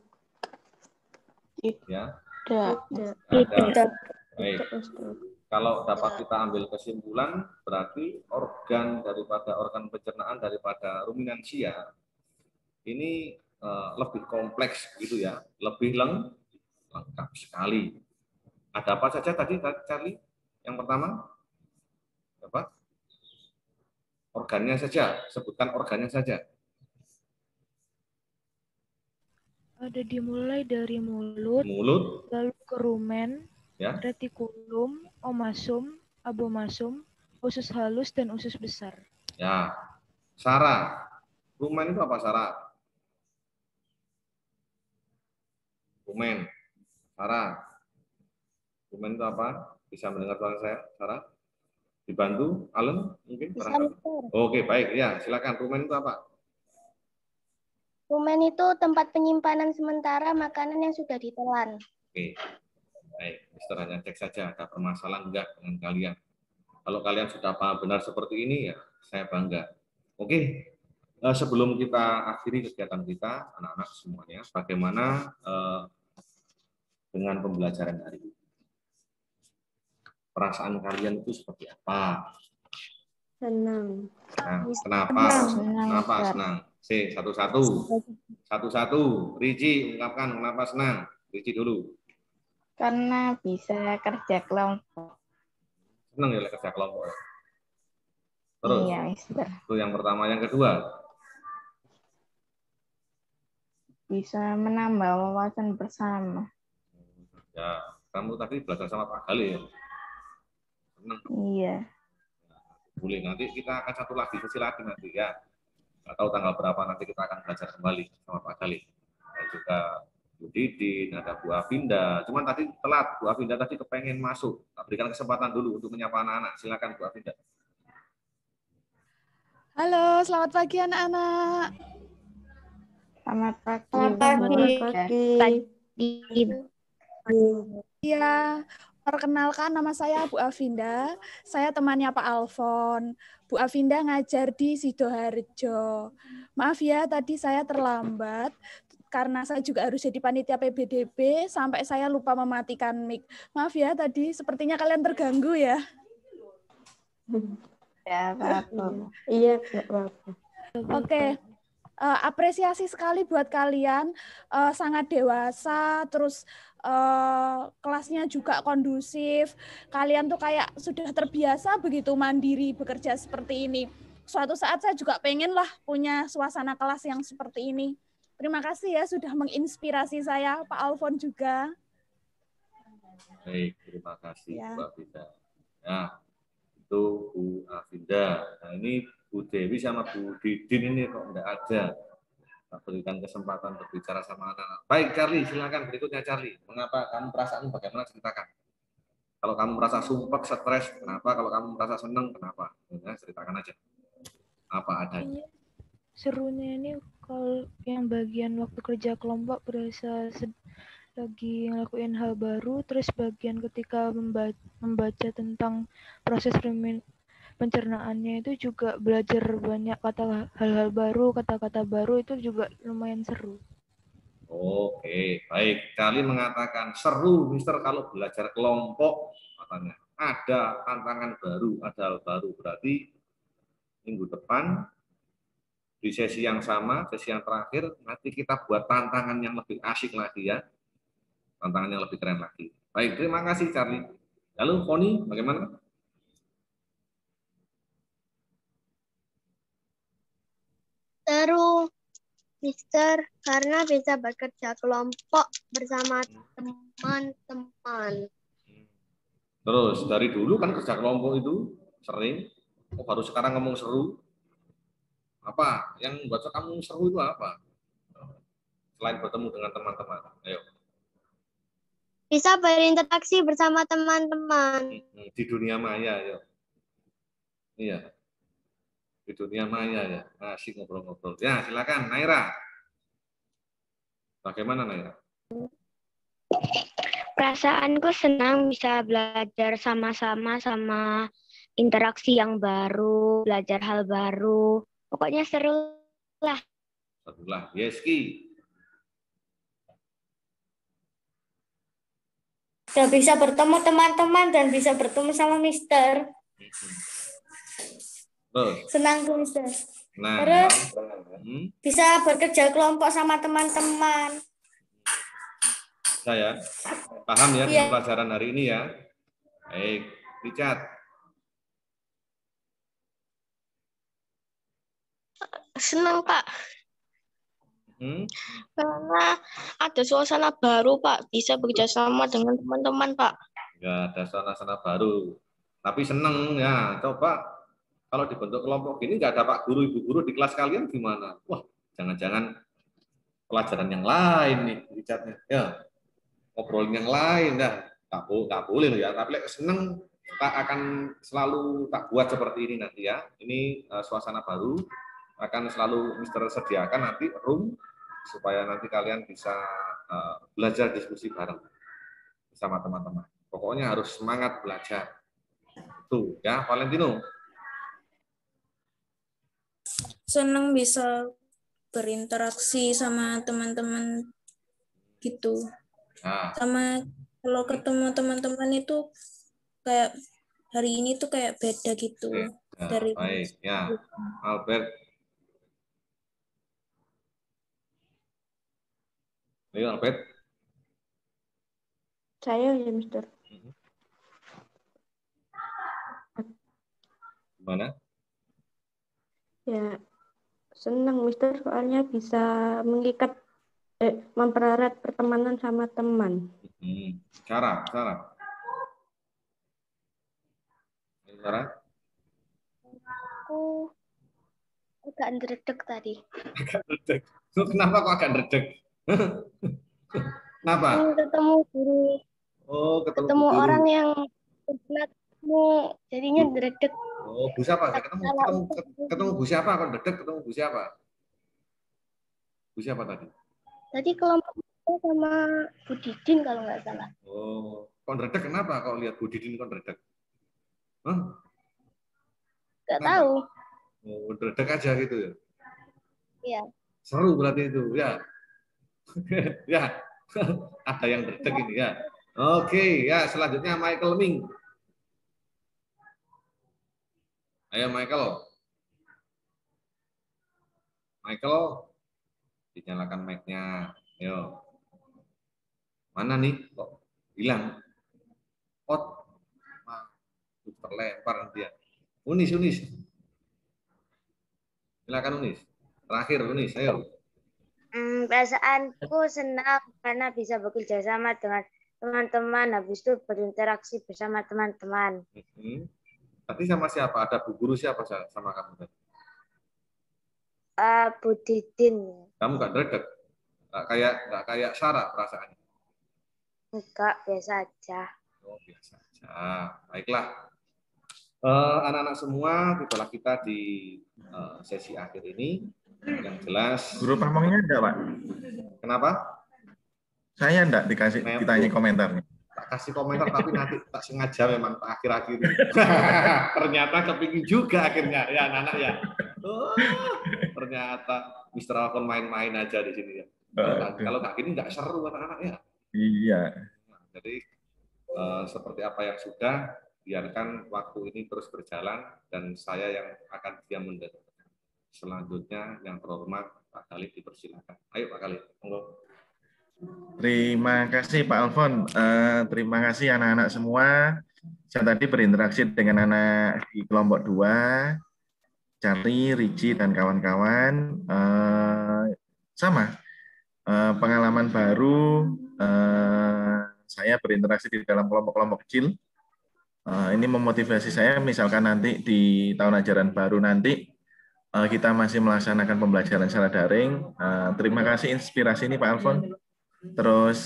Ya. Ada. Ada. Baik. Kalau dapat kita ambil kesimpulan, berarti organ daripada organ pencernaan daripada ruminansia ini uh, lebih kompleks gitu ya, lebih leng lengkap sekali. Ada apa saja tadi, Charlie? Yang pertama, apa? Organnya saja, sebutkan organnya saja. Ada dimulai dari mulut, mulut, lalu ke rumen, ya. retikulum, omasum, abomasum, usus halus dan usus besar. Ya. Sarah. Rumen itu apa Sarah? Rumen. Sarah. Rumen itu apa? Bisa mendengar suara saya, Sarah? Dibantu, Allen mungkin? Oke, baik. Ya, silakan. Rumen itu apa? Rumen itu tempat penyimpanan sementara makanan yang sudah ditelan. Oke, baik. Mister hanya cek saja ada permasalahan enggak dengan kalian. Kalau kalian sudah paham benar seperti ini, ya saya bangga. Oke, eh, sebelum kita akhiri kegiatan kita, anak-anak semuanya, bagaimana eh, dengan pembelajaran hari ini? perasaan kalian itu seperti apa? Senang. Nah, kenapa? Senang. Kenapa senang? C, satu-satu. Satu-satu. Riji, ungkapkan kenapa senang. Riji dulu. Karena bisa kerja kelompok. Senang ya kerja kelompok. Terus? Iya, Mister. Itu yang pertama. Yang kedua? Bisa menambah wawasan bersama. Ya, kamu tadi belajar sama Pak Gali ya? senang. Iya. Boleh nanti kita akan satu lagi sesi lagi nanti ya. Atau tanggal berapa nanti kita akan belajar kembali sama Pak Gali dan juga Bu Didin, ada Bu Avinda. Cuman tadi telat, Bu Avinda tadi kepengen masuk. Tak berikan kesempatan dulu untuk menyapa anak-anak. Silakan Bu Avinda. Halo, selamat pagi anak-anak. Selamat pagi. Selamat pagi. Iya, perkenalkan nama saya Bu Avinda. Saya temannya Pak Alfon. Bu Avinda ngajar di Sidoarjo. Maaf ya, tadi saya terlambat karena saya juga harus jadi panitia PBDB sampai saya lupa mematikan mic. Maaf ya tadi sepertinya kalian terganggu ya. <laughs> Ya, apa-apa. Iya, apa-apa. Oke. Eh, apresiasi sekali buat kalian eh, sangat dewasa terus eh, kelasnya juga kondusif. Kalian tuh kayak sudah terbiasa begitu mandiri bekerja seperti ini. Suatu saat saya juga pengen lah punya suasana kelas yang seperti ini. Terima kasih ya sudah menginspirasi saya, Pak Alfon juga. Baik, terima kasih Ya. Bu Avinda. Nah, itu Bu Avinda. Nah, ini Bu Dewi sama Bu Didin ini kok enggak ada. Tak berikan kesempatan berbicara sama anak-anak. Baik, Charlie, silakan berikutnya Charlie. Mengapa kamu perasaanmu bagaimana ceritakan? Kalau kamu merasa sumpah, stres, kenapa? Kalau kamu merasa senang, kenapa? Ya, ceritakan aja. Apa adanya. Serunya ini kalau yang bagian waktu kerja kelompok berasa lagi ngelakuin hal baru, terus bagian ketika memba- membaca tentang proses pencernaannya itu juga belajar banyak kata hal-hal baru, kata-kata baru itu juga lumayan seru. Oke, baik. Charlie mengatakan seru, Mister, kalau belajar kelompok, katanya. Ada tantangan baru, ada hal baru. Berarti minggu depan di sesi yang sama, sesi yang terakhir, nanti kita buat tantangan yang lebih asik lagi ya. Tantangan yang lebih keren lagi. Baik, terima kasih Charlie. Lalu Foni, bagaimana? Seru, Mister, karena bisa bekerja kelompok bersama teman-teman. Terus, dari dulu kan kerja kelompok itu sering, oh baru sekarang ngomong seru. Apa? Yang buat kamu seru itu apa? Selain bertemu dengan teman-teman. Ayo. Bisa berinteraksi bersama teman-teman. Di dunia maya ya. Iya. Di dunia maya ya. Asik ngobrol-ngobrol. Ya, silakan Naira. Bagaimana Naira? Perasaanku senang bisa belajar sama-sama sama interaksi yang baru, belajar hal baru. Pokoknya seru lah. Sebelah Yeski. Sudah bisa bertemu teman-teman dan bisa bertemu sama Mister. Terus. Senang tuh Mister. Nah, Terus hmm, bisa bekerja kelompok sama teman-teman. saya paham ya dengan pelajaran hari ini ya. Baik, Richard. Senang, Pak. Hmm, Karena ada suasana baru, Pak. Bisa bekerja sama dengan teman-teman, Pak. nggak ada suasana baru. Tapi seneng ya. Coba kalau dibentuk kelompok gini nggak ada Pak Guru, Ibu Guru di kelas kalian gimana? Wah, jangan-jangan pelajaran yang lain nih Richardnya. Ya, ngobrolin yang lain dah. Tak boleh, tak boleh loh ya. Tapi seneng tak akan selalu tak buat seperti ini nanti ya. Ini eh, suasana baru akan selalu Mister sediakan nanti room supaya nanti kalian bisa eh, belajar diskusi bareng bersama teman-teman. Pokoknya harus semangat belajar. Tuh ya, Valentino. senang bisa berinteraksi sama teman-teman gitu. Nah, Sama kalau ketemu teman-teman itu kayak hari ini tuh kayak beda gitu ya, dari baik ya, Albert. Ayo Albert. Saya ya, Mister. Gimana? Ya, senang Mister soalnya bisa mengikat eh, mempererat pertemanan sama teman. Hmm. Cara, cara. Cara? Aku agak ndredeg tadi. <laughs> Agak redek. Lu kenapa kok agak redek? Kenapa? Ketemu guru, Oh, ketemu, ketemu guru. orang yang ketemu jadinya dredeg. Oh, Bu siapa? Ketemu, ketemu, ketemu Bu siapa? Kok dedek ketemu Bu siapa? Bu siapa tadi? Tadi kelompok sama Bu Didin kalau nggak salah. Oh, kon redek kenapa kalau lihat Bu Didin kon redek? Hah? Kenapa? tahu. Oh, redek aja gitu ya. Iya. Seru berarti itu, ya. <laughs> ya. <laughs> Ada yang redek ini ya. Oke, ya selanjutnya Michael Ming. Ayo Michael. Michael, dinyalakan mic-nya. Ayo. Mana nih? Kok hilang? Pot. Terlempar dia. Unis, Unis. Silakan Unis. Terakhir Unis, ayo. Hmm, perasaanku senang karena bisa bekerja sama dengan teman-teman, habis itu berinteraksi bersama teman-teman. Hmm. Tadi sama siapa? Ada bu guru siapa sa- sama kamu? Eh, Bu Didin, Kamu nggak dredeg? Nggak kayak nggak kayak Sarah perasaannya? enggak biasa aja. Oh biasa aja. Baiklah. Eh, Anak-anak semua, itulah kita di eh, sesi akhir ini. Yang jelas. Guru pamongnya enggak, Pak? Kenapa? Saya enggak dikasih ditanya komentarnya. Tak kasih komentar tapi nanti tak sengaja memang tak akhir-akhir. <laughs> Ternyata kepingin juga akhirnya ya anak-anak ya. Oh, ternyata Mr. Alfon main-main aja di sini ya. Kalau nggak- Kalau nggak gini nggak seru anak-anak ya. Iya. Jadi eh, seperti apa yang sudah, biarkan waktu ini terus berjalan dan saya yang akan diam mendengar. Selanjutnya yang terhormat Pak Khalid dipersilakan. Ayo Pak Khalid, monggo. Terima kasih Pak Alfon. Eh, terima kasih anak-anak semua. Saya tadi berinteraksi dengan anak di kelompok 2, Charlie, Ricci, dan kawan-kawan. Eh, sama, Eh, pengalaman baru. saya berinteraksi di dalam kelompok-kelompok kecil. Ini memotivasi saya, misalkan nanti di tahun ajaran baru nanti, eh, kita masih melaksanakan pembelajaran secara daring. Eh, terima kasih inspirasi ini Pak Alfon. Terus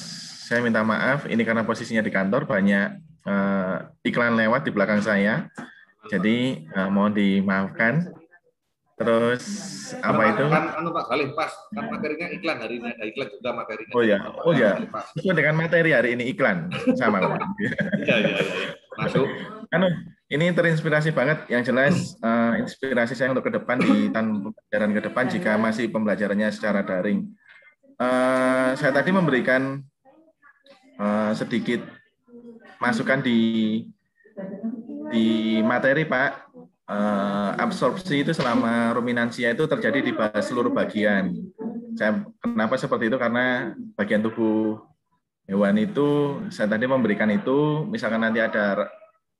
saya minta maaf, ini karena posisinya di kantor banyak eh, iklan lewat di belakang saya, jadi eh, mohon dimaafkan. Terus apa itu? Kan, anu Pak Khalid pas, kan materinya iklan hari ini ada iklan juga materinya. Oh ya, oh ya, sesuai dengan materi hari ini iklan sama Pak. Iya, iya, iya. Masuk. Anu, ini terinspirasi banget. Yang jelas eh, inspirasi saya untuk ke depan di tahun pembelajaran ke depan jika masih pembelajarannya secara daring. Eh, saya tadi memberikan eh, sedikit masukan di di materi Pak. Eh, absorpsi itu selama ruminansia itu terjadi di seluruh bagian. Saya kenapa seperti itu karena bagian tubuh hewan itu saya tadi memberikan itu misalkan nanti ada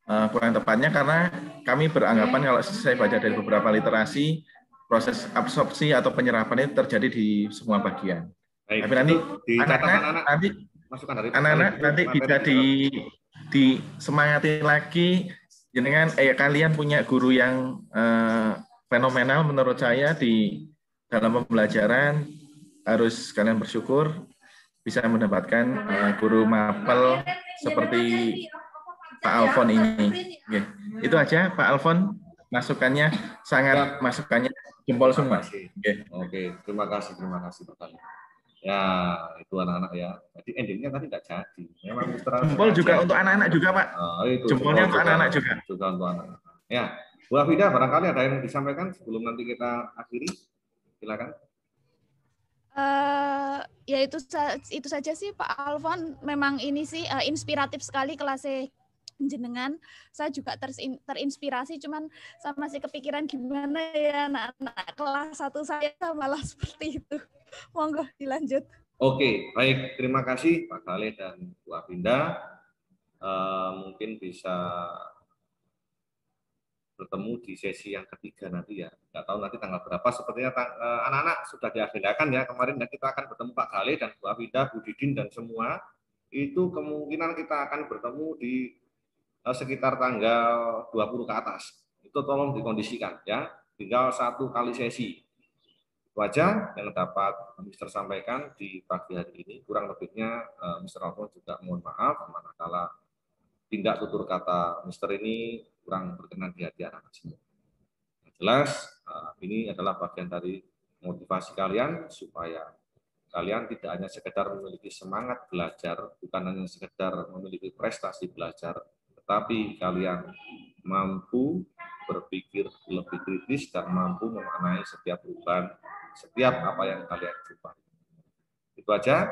eh, kurang tepatnya karena kami beranggapan kalau saya baca dari beberapa literasi proses absorpsi atau penyerapan itu terjadi di semua bagian. Baik, Tapi nanti anak-anak nanti Masukan dari Pak anak-anak nanti bisa di di semangati lagi. Jenengan eh kalian punya guru yang eh, fenomenal menurut saya di dalam pembelajaran. Harus kalian bersyukur bisa mendapatkan eh, guru mapel seperti Pak Alfon ini. Oke, Itu aja Pak Alfon masukannya sangat masukannya jempol semua. Oke. Oke, terima kasih, terima kasih Pak Khalid. Ya, itu anak-anak ya. Jadi endingnya tadi nggak jadi. Memang Jempol juga aja. untuk anak-anak juga Pak. Oh, itu, Jempolnya jempol untuk anak-anak juga. Juga untuk anak-anak. Ya, Bu Afida, barangkali ada yang disampaikan sebelum nanti kita akhiri? Silakan. Eh, ya itu itu saja sih Pak Alfon. Memang ini sih eh, inspiratif sekali kelasnya jenengan. Saya juga terinspirasi, cuman saya masih kepikiran gimana ya anak-anak kelas satu saya malah <laughs> seperti itu. Monggo dilanjut. Oke, baik. Terima kasih Pak Khalid dan Bu Afinda. Eh, mungkin bisa bertemu di sesi yang ketiga nanti ya. Nggak tahu nanti tanggal berapa. Sepertinya eh, anak-anak sudah diagendakan ya kemarin dan kita akan bertemu Pak Khalid dan Bu Afinda, Bu Didin dan semua. Itu kemungkinan kita akan bertemu di sekitar tanggal 20 ke atas. Itu tolong dikondisikan ya. Tinggal satu kali sesi. Itu aja yang dapat Mister sampaikan di pagi hari ini. Kurang lebihnya eh, Mister Alfon juga mohon maaf manakala tindak tutur kata Mister ini kurang berkenan di hati anak semua. Jelas eh, ini adalah bagian dari motivasi kalian supaya kalian tidak hanya sekedar memiliki semangat belajar, bukan hanya sekedar memiliki prestasi belajar, tetapi kalian mampu berpikir lebih kritis dan mampu memaknai setiap perubahan, setiap apa yang kalian jumpai. Itu aja.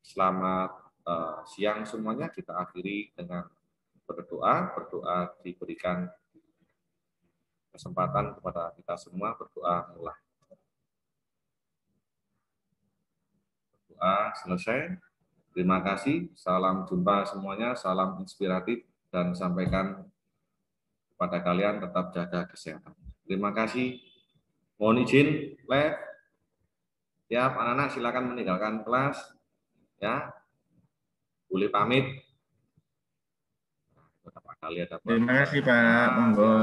Selamat uh, siang semuanya. Kita akhiri dengan berdoa. Berdoa diberikan kesempatan kepada kita semua berdoa mulai. Berdoa selesai. Terima kasih. Salam jumpa semuanya. Salam inspiratif dan sampaikan kepada kalian tetap jaga kesehatan. Terima kasih. Mohon izin, Le. Ya, anak-anak silakan meninggalkan kelas. Ya, boleh pamit. Terima kasih Pak. Monggo.